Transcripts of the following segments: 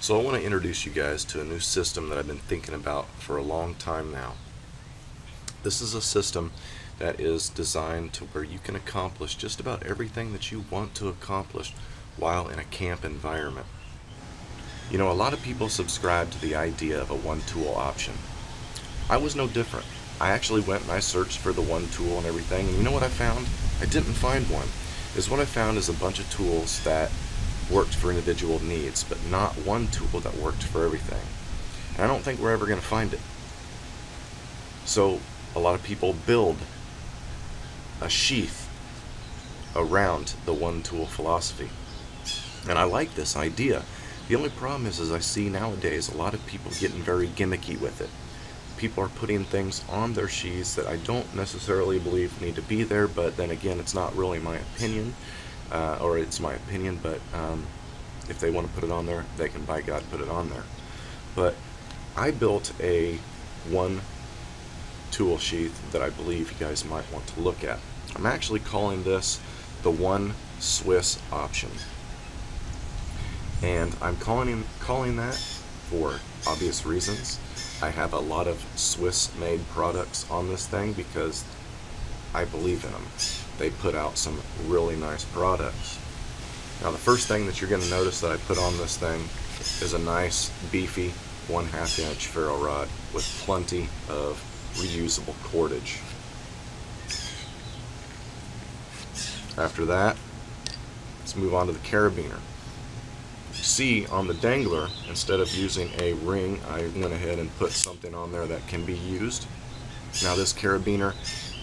So I want to introduce you guys to a new system that I've been thinking about for a long time now. This is a system that is designed to where you can accomplish just about everything that you want to accomplish while in a camp environment. You know, a lot of people subscribe to the idea of a one tool option. I was no different. I actually went and I searched for the one tool and everything, and you know what I found? I didn't find one. Is what I found is a bunch of tools that worked for individual needs, but not one tool that worked for everything. And I don't think we're ever going to find it. So a lot of people build a sheath around the one tool philosophy. And I like this idea. The only problem is, is I see nowadays a lot of people getting very gimmicky with it. People are putting things on their sheaths that I don't necessarily believe need to be there, but then again, it's not really my opinion, uh, or it's my opinion, but um, if they want to put it on there, they can, by God, put it on there. But I built a one tool sheath that I believe you guys might want to look at. I'm actually calling this the One Swiss option. And I'm calling, calling that for obvious reasons. I have a lot of Swiss made products on this thing because I believe in them. They put out some really nice products. Now the first thing that you're going to notice that I put on this thing is a nice beefy one half inch ferro rod with plenty of reusable cordage. After that, let's move on to the carabiner. You see on the dangler, instead of using a ring, I went ahead and put something on there that can be used. Now this carabiner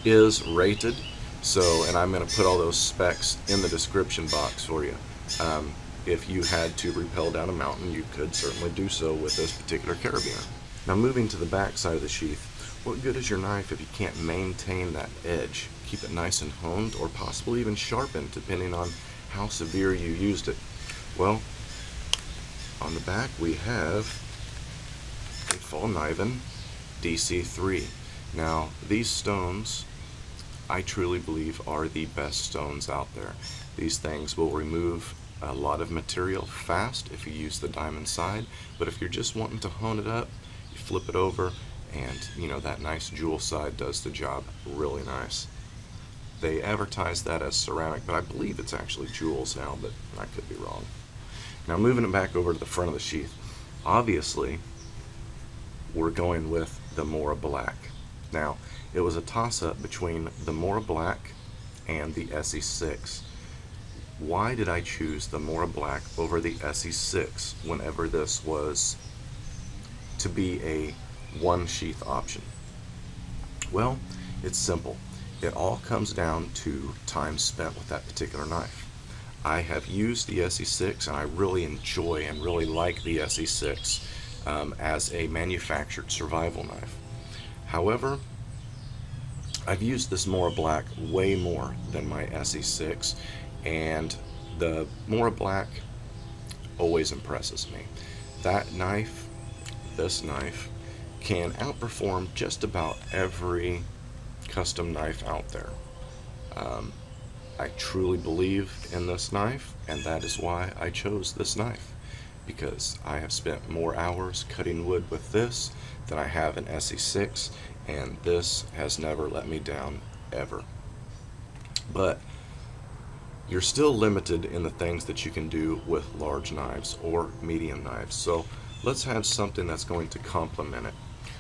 is rated, so, and I'm going to put all those specs in the description box for you. Um, if you had to rappel down a mountain, you could certainly do so with this particular carabiner. Now moving to the back side of the sheath, what good is your knife if you can't maintain that edge? Keep it nice and honed or possibly even sharpened depending on how severe you used it. Well, on the back we have a Fallkniven DC3. Now these stones I truly believe are the best stones out there. These things will remove a lot of material fast if you use the diamond side, but if you're just wanting to hone it up, you flip it over and you know that nice jewel side does the job really nice. They advertise that as ceramic, but I believe it's actually jewels now, but I could be wrong. Now moving it back over to the front of the sheath, obviously we're going with the Mora Black. Now, it was a toss-up between the Mora Black and the SE6. Why did I choose the Mora Black over the SE6 whenever this was to be a one sheath option? Well, it's simple. It all comes down to time spent with that particular knife. I have used the SE6 and I really enjoy and really like the SE6 um, as a manufactured survival knife. However, I've used this Mora Black way more than my SE6 and the Mora Black always impresses me. That knife, this knife, can outperform just about every custom knife out there. Um, I truly believe in this knife, and that is why I chose this knife. Because I have spent more hours cutting wood with this than I have in SE6, and this has never let me down ever. But you're still limited in the things that you can do with large knives or medium knives. So let's have something that's going to complement it.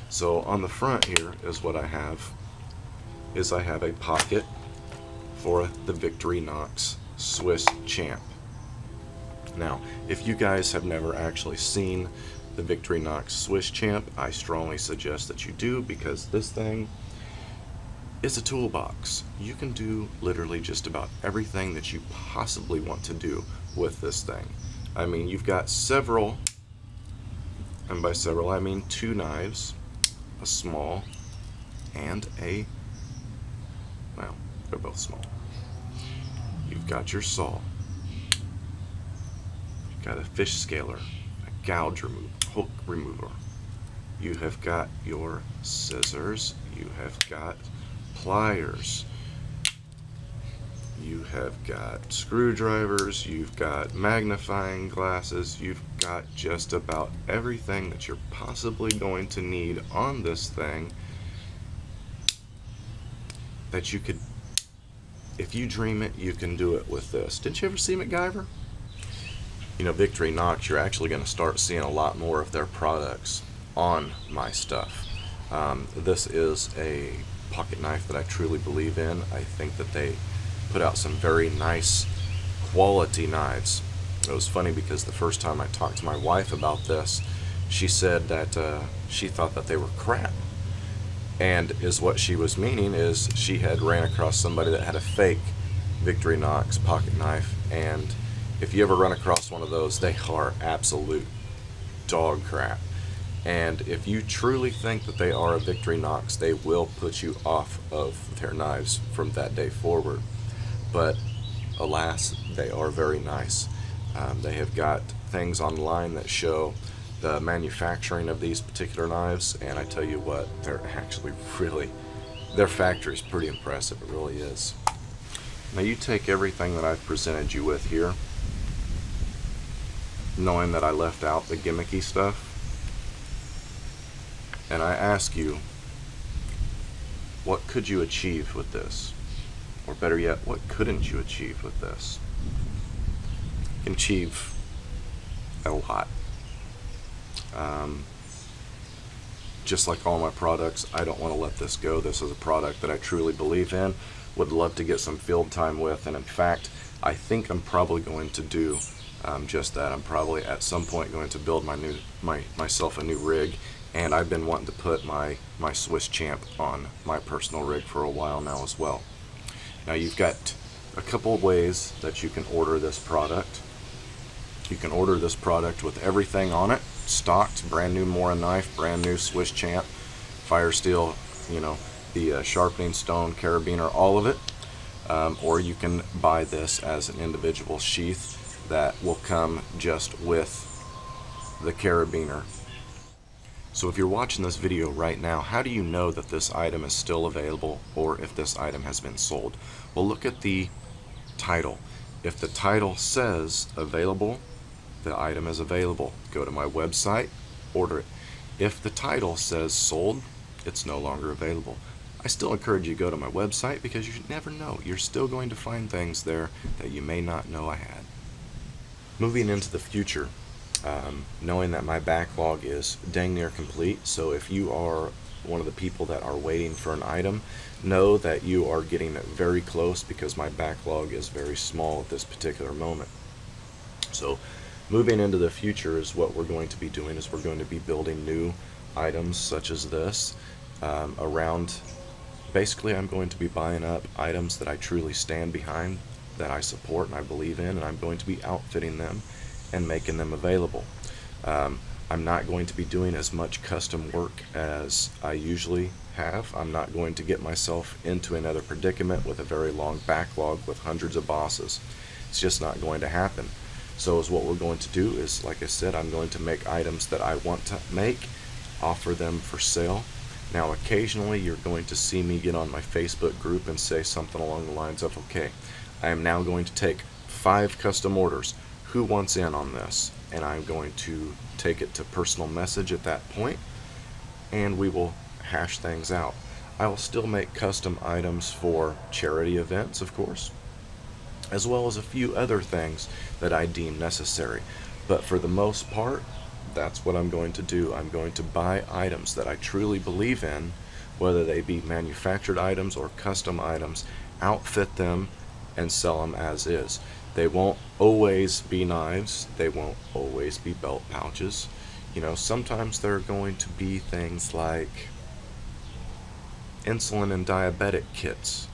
So on the front here is what I have, is I have a pocket for the Victorinox Swiss Champ. Now, if you guys have never actually seen the Victorinox Swiss Champ, I strongly suggest that you do because this thing is a toolbox. You can do literally just about everything that you possibly want to do with this thing. I mean, you've got several, and by several I mean two knives, a small, and a, well, they're both small. You've got your saw. You've got a fish scaler, gouge remover, hook remover. You have got your scissors. You have got pliers. you have got screwdrivers, you've got magnifying glasses, you've got just about everything that you're possibly going to need on this thing that you could, if you dream it, you can do it with this. Didn't you ever see MacGyver? You know, Victorinox, you're actually going to start seeing a lot more of their products on my stuff. Um, this is a pocket knife that I truly believe in. I think that they put out some very nice quality knives. It was funny because the first time I talked to my wife about this, she said that uh, she thought that they were crap. And is what she was meaning is she had ran across somebody that had a fake Victorinox pocket knife, and if you ever run across one of those, they are absolute dog crap. And if you truly think that they are a Victorinox, they will put you off of their knives from that day forward. But alas, they are very nice. Um, they have got things online that show the manufacturing of these particular knives, and I tell you what, they're actually really, their factory is pretty impressive. It really is. Now you take everything that I've presented you with here, knowing that I left out the gimmicky stuff, and I ask you, what could you achieve with this? Or better yet, what couldn't you achieve with this? Achieve a lot. Um, just like all my products, I don't want to let this go. This is a product that I truly believe in, would love to get some field time with, and in fact, I think I'm probably going to do um, just that. I'm probably at some point going to build my new my myself a new rig and I've been wanting to put my, my Swiss Champ on my personal rig for a while now as well. Now you've got a couple ways that you can order this product. You can order this product with everything on it, stocked, brand new Mora knife, brand new Swiss Champ, fire steel, you know, the uh, sharpening stone, carabiner, all of it. Um, or you can buy this as an individual sheath that will come just with the carabiner so if you're watching this video right now, how do you know that this item is still available or if this item has been sold? Well, look at the title. If the title says available, the item is available. Go to my website, order it. If the title says sold, it's no longer available. I still encourage you to go to my website because you never know. You're still going to find things there that you may not know I had. Moving into the future, um, knowing that my backlog is dang near complete. So if you are one of the people that are waiting for an item, know that you are getting very close because my backlog is very small at this particular moment. So moving into the future is what we're going to be doing is we're going to be building new items such as this um, around basically I'm going to be buying up items that I truly stand behind that I support and I believe in and I'm going to be outfitting them and making them available. Um, I'm not going to be doing as much custom work as I usually have. I'm not going to get myself into another predicament with a very long backlog with hundreds of bosses. It's just not going to happen. So is what we're going to do is, like I said, I'm going to make items that I want to make, offer them for sale. Now occasionally you're going to see me get on my Facebook group and say something along the lines of, okay, I am now going to take five custom orders who wants in on this and I'm going to take it to personal message at that point and we will hash things out. I will still make custom items for charity events of course as well as a few other things that I deem necessary but for the most part that's what I'm going to do. I'm going to buy items that I truly believe in whether they be manufactured items or custom items outfit them and sell them as is. They won't always be knives. They won't always be belt pouches. You know, sometimes they're going to be things like insulin and diabetic kits.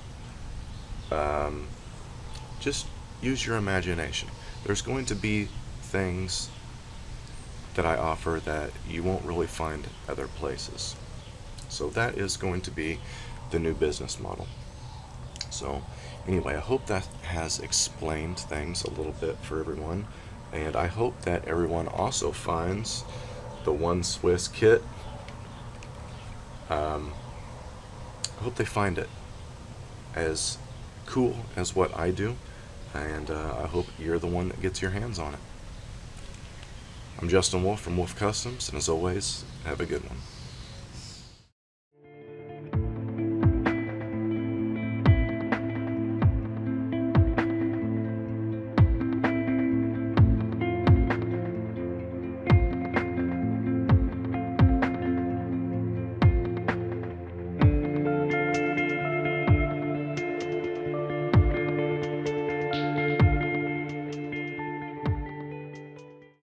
Um, just use your imagination. There's going to be things that I offer that you won't really find other places. So that is going to be the new business model. So Anyway, I hope that has explained things a little bit for everyone, and I hope that everyone also finds the One Swiss kit. Um, I hope they find it as cool as what I do, and uh, I hope you're the one that gets your hands on it. I'm Justin Wolfe from Wolfe Customs, and as always, have a good one.